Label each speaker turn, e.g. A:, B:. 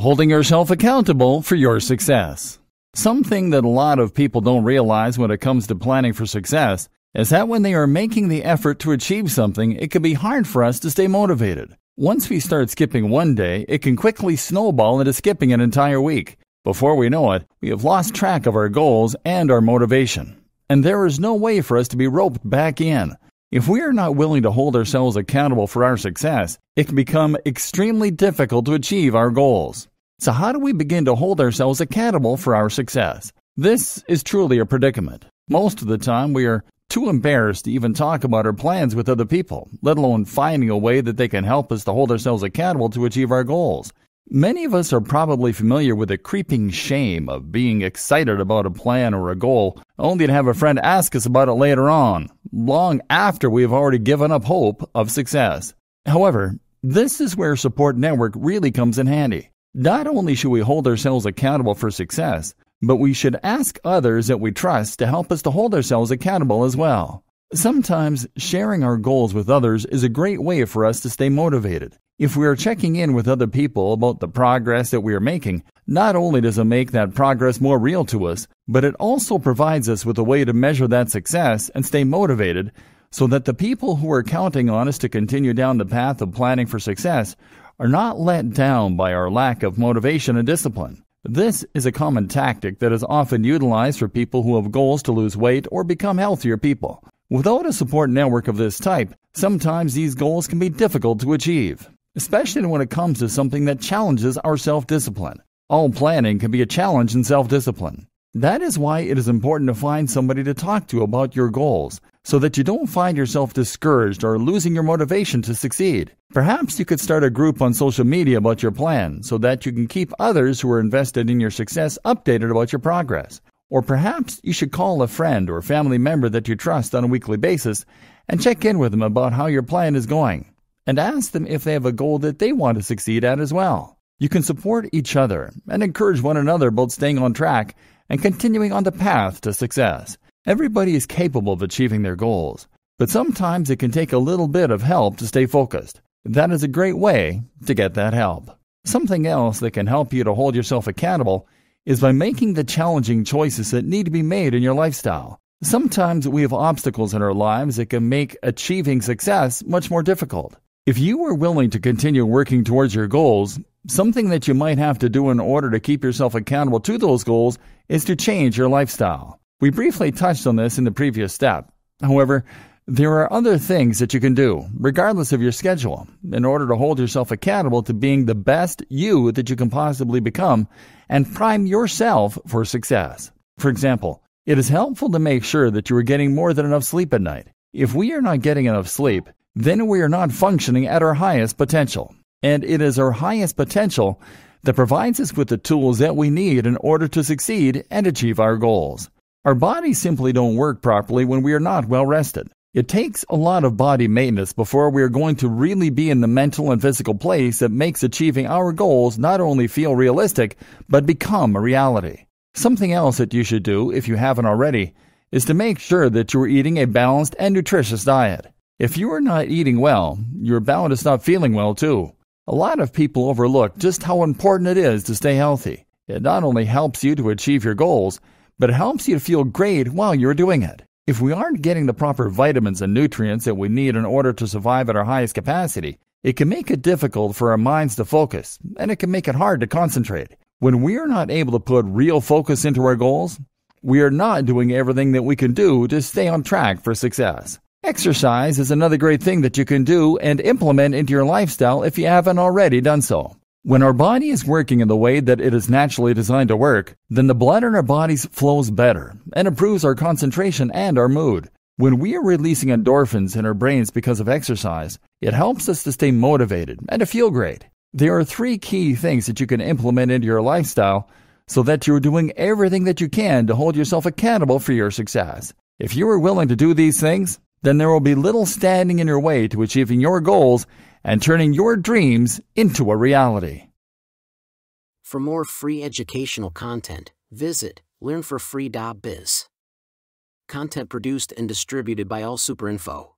A: Holding yourself accountable for your success. Something that a lot of people don't realize when it comes to planning for success is that when they are making the effort to achieve something, it can be hard for us to stay motivated. Once we start skipping one day, it can quickly snowball into skipping an entire week. Before we know it, we have lost track of our goals and our motivation. And there is no way for us to be roped back in. If we are not willing to hold ourselves accountable for our success, it can become extremely difficult to achieve our goals. So, how do we begin to hold ourselves accountable for our success? This is truly a predicament. Most of the time, we are too embarrassed to even talk about our plans with other people, let alone finding a way that they can help us to hold ourselves accountable to achieve our goals. Many of us are probably familiar with the creeping shame of being excited about a plan or a goal, only to have a friend ask us about it later on, long after we have already given up hope of success. However, this is where support network really comes in handy. Not only should we hold ourselves accountable for success, but we should ask others that we trust to help us to hold ourselves accountable as well. Sometimes sharing our goals with others is a great way for us to stay motivated. If we are checking in with other people about the progress that we are making, not only does it make that progress more real to us, but it also provides us with a way to measure that success and stay motivated so that the people who are counting on us to continue down the path of planning for success are not let down by our lack of motivation and discipline. This is a common tactic that is often utilized for people who have goals to lose weight or become healthier people. Without a support network of this type, sometimes these goals can be difficult to achieve, especially when it comes to something that challenges our self discipline. All planning can be a challenge in self discipline. That is why it is important to find somebody to talk to about your goals so that you don't find yourself discouraged or losing your motivation to succeed. Perhaps you could start a group on social media about your plan so that you can keep others who are invested in your success updated about your progress. Or perhaps you should call a friend or family member that you trust on a weekly basis and check in with them about how your plan is going and ask them if they have a goal that they want to succeed at as well. You can support each other and encourage one another about staying on track and continuing on the path to success. Everybody is capable of achieving their goals, but sometimes it can take a little bit of help to stay focused. That is a great way to get that help. Something else that can help you to hold yourself accountable is by making the challenging choices that need to be made in your lifestyle. Sometimes we have obstacles in our lives that can make achieving success much more difficult. If you are willing to continue working towards your goals, Something that you might have to do in order to keep yourself accountable to those goals is to change your lifestyle. We briefly touched on this in the previous step. However, there are other things that you can do, regardless of your schedule, in order to hold yourself accountable to being the best you that you can possibly become and prime yourself for success. For example, it is helpful to make sure that you are getting more than enough sleep at night. If we are not getting enough sleep, then we are not functioning at our highest potential and it is our highest potential that provides us with the tools that we need in order to succeed and achieve our goals. Our bodies simply don't work properly when we are not well rested. It takes a lot of body maintenance before we are going to really be in the mental and physical place that makes achieving our goals not only feel realistic, but become a reality. Something else that you should do, if you haven't already, is to make sure that you are eating a balanced and nutritious diet. If you are not eating well, you're bound to stop feeling well too. A lot of people overlook just how important it is to stay healthy. It not only helps you to achieve your goals, but it helps you to feel great while you're doing it. If we aren't getting the proper vitamins and nutrients that we need in order to survive at our highest capacity, it can make it difficult for our minds to focus, and it can make it hard to concentrate. When we are not able to put real focus into our goals, we are not doing everything that we can do to stay on track for success. Exercise is another great thing that you can do and implement into your lifestyle if you haven't already done so. When our body is working in the way that it is naturally designed to work, then the blood in our bodies flows better and improves our concentration and our mood. When we are releasing endorphins in our brains because of exercise, it helps us to stay motivated and to feel great. There are three key things that you can implement into your lifestyle so that you're doing everything that you can to hold yourself accountable for your success. If you are willing to do these things, then there will be little standing in your way to achieving your goals and turning your dreams into a reality.
B: For more free educational content, visit learnforfree.biz. Content produced and distributed by AllSuperInfo.